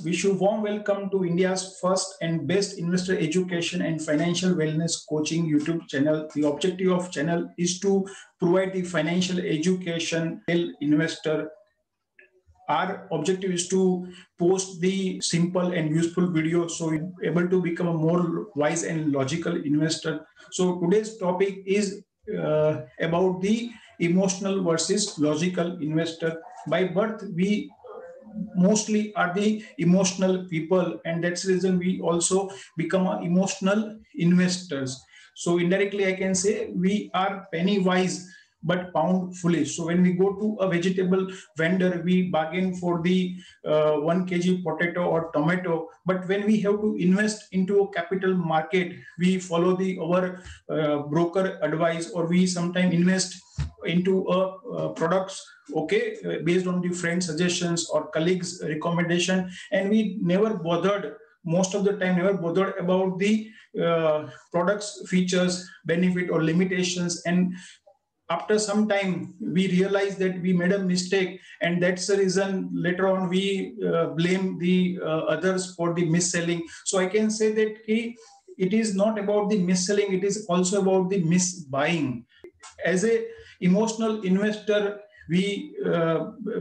Wish you warm welcome to India's first and best investor education and financial wellness coaching YouTube channel. The objective of channel is to provide the financial education investor. Our objective is to post the simple and useful video so you're able to become a more wise and logical investor. So today's topic is uh, about the emotional versus logical investor. By birth, we mostly are the emotional people and that's the reason we also become emotional investors. So indirectly i can say we are penny wise but pound foolish. So when we go to a vegetable vendor we bargain for the uh, 1 kg potato or tomato. But when we have to invest into a capital market we follow the our uh, broker advice or we sometimes invest into a uh, products okay uh, based on the friend suggestions or colleagues recommendation. And we never bothered most of the time never bothered about the uh, products features benefit or limitations. And after some time we realized that we made a mistake and that's the reason later on we uh, blame the uh, others for the misselling. So i can say that it is not about the misselling it is also about the misbuying. As a emotional investor we uh,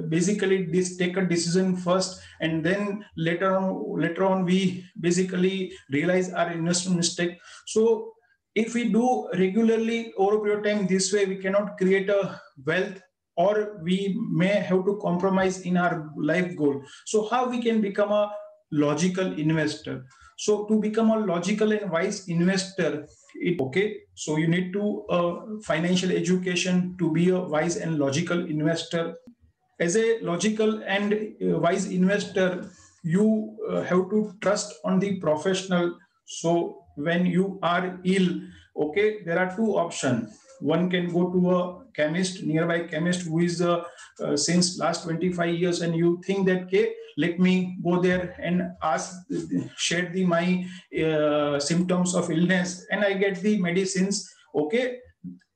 basically this take a decision first and then later on later on we basically realize our investment mistake. So if we do regularly over a period of time this way we cannot create a wealth or we may have to compromise in our life goal. So how we can become a logical investor? So to become a logical and wise investor it okay so you need to uh, financial education to be a wise and logical investor. As a logical and uh, wise investor you uh, have to trust on the professional. So when you are ill okay there are two options. One can go to a chemist nearby chemist who is uh, uh, since last 25 years and you think that okay let me go there and ask share the my uh, symptoms of illness and i get the medicines okay?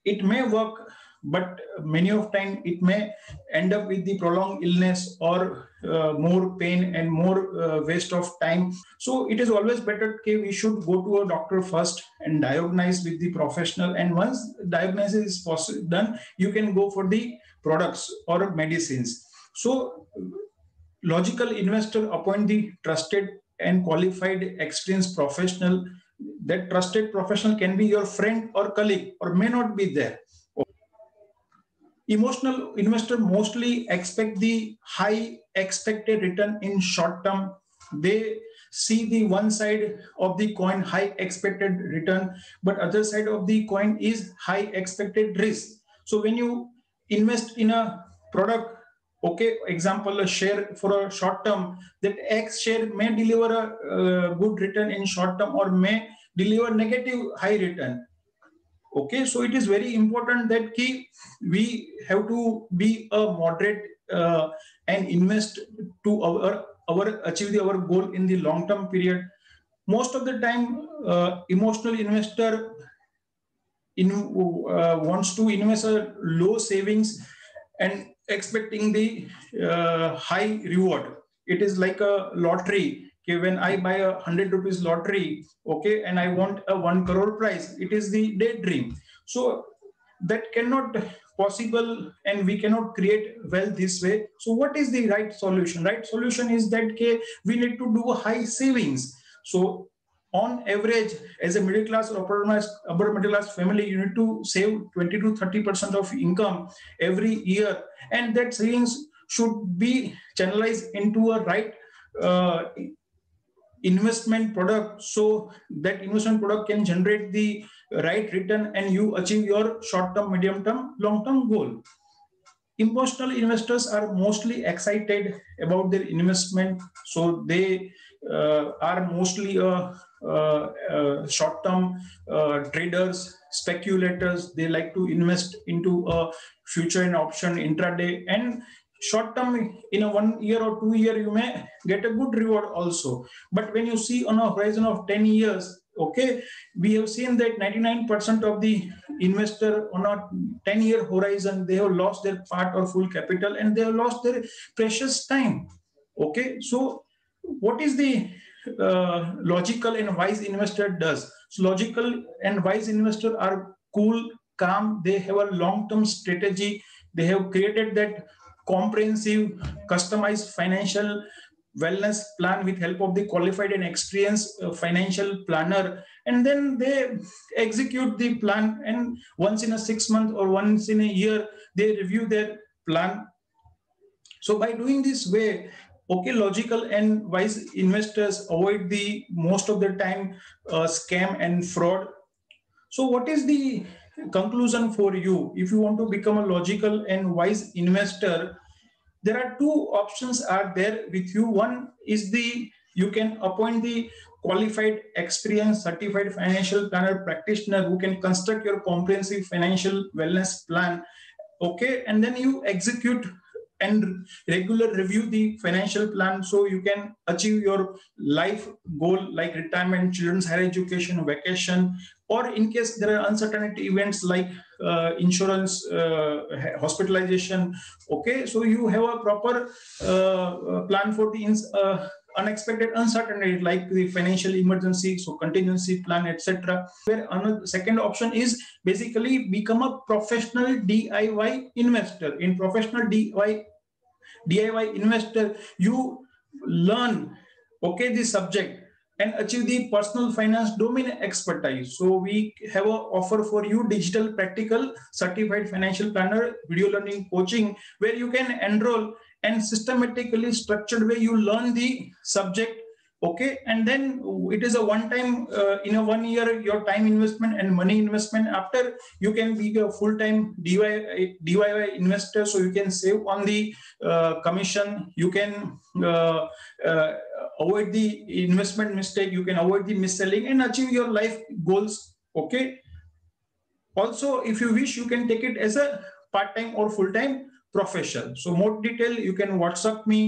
It may work but many of time it may end up with the prolonged illness or uh, more pain and more uh, waste of time. So it is always better okay we should go to a doctor first and diagnose with the professional. And once diagnosis is done you can go for the products or medicines. So logical investor appoint the trusted and qualified experienced professional. That trusted professional can be your friend or colleague or may not be there emotional investor mostly expect the high expected return in short term. They see the one side of the coin high expected return but other side of the coin is high expected risk. So when you invest in a product okay example a share for a short term that x share may deliver a uh, good return in short term or may deliver negative high return okay so it is very important that key we have to be a moderate uh, and invest to our our achieve the, our goal in the long term period. Most of the time uh, emotional investor in uh, wants to invest a low savings and expecting the uh, high reward. It is like a lottery okay, when I buy a hundred rupees lottery, okay, and I want a one crore prize, it is the daydream. So that cannot possible and we cannot create wealth this way. So what is the right solution? Right solution is that okay, we need to do high savings. So on average, as a middle class or upper middle class family, you need to save 20 to 30% of income every year. And that savings should be channelized into a right uh, investment product so that investment product can generate the right return and you achieve your short term medium term long term goal. Emotional investors are mostly excited about their investment so they uh, are mostly uh, uh, uh short term uh, traders speculators. They like to invest into a future and option intraday and short term in a one year or two year you may get a good reward also but when you see on a horizon of 10 years okay we have seen that 99% of the investor on a 10 year horizon they have lost their part or full capital and they have lost their precious time okay so what is the uh, logical and wise investor does? So logical and wise investor are cool, calm. They have a long-term strategy. They have created that comprehensive, customized financial wellness plan with help of the qualified and experienced uh, financial planner. And then they execute the plan and once in a six month or once in a year they review their plan. So by doing this way okay logical and wise investors avoid the most of the time uh, scam and fraud. So what is the conclusion for you. If you want to become a logical and wise investor there are two options are there with you. One is the you can appoint the qualified experienced certified financial planner practitioner who can construct your comprehensive financial wellness plan. Okay? And then you execute and regular review the financial plan so you can achieve your life goal like retirement children's higher education vacation or in case there are uncertainty events like uh, insurance uh, hospitalization okay? So you have a proper uh, plan for the uh, unexpected uncertainty like the financial emergency so contingency plan etc where another second option is basically become a professional diy investor in professional diy diy investor you learn okay the subject and achieve the personal finance domain expertise. So we have a offer for you digital practical certified financial planner video learning coaching where you can enroll and systematically structured way you learn the subject okay? And then it is a one time uh, in a one year your time investment and money investment. After you can be a full time DIY, DIY investor so you can save on the uh, commission. You can uh, uh, avoid the investment mistake. You can avoid the mis-selling and achieve your life goals okay? Also if you wish you can take it as a part-time or full-time profession. So more detail, you can WhatsApp me